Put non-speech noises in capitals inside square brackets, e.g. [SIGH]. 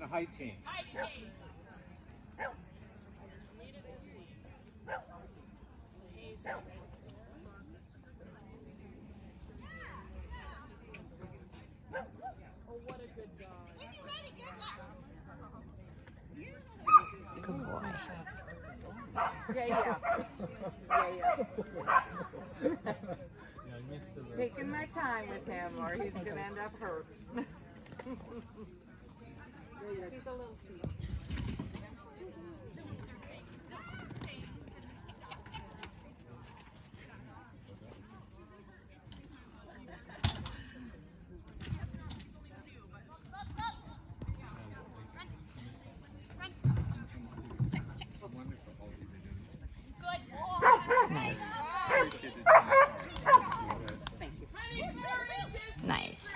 and a height change. Good boy. Yeah, yeah. Yeah, yeah. Yeah, I missed the Taking my time with him or he's gonna end up hurt. [LAUGHS] He's a little sweet. Nice.